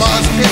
must be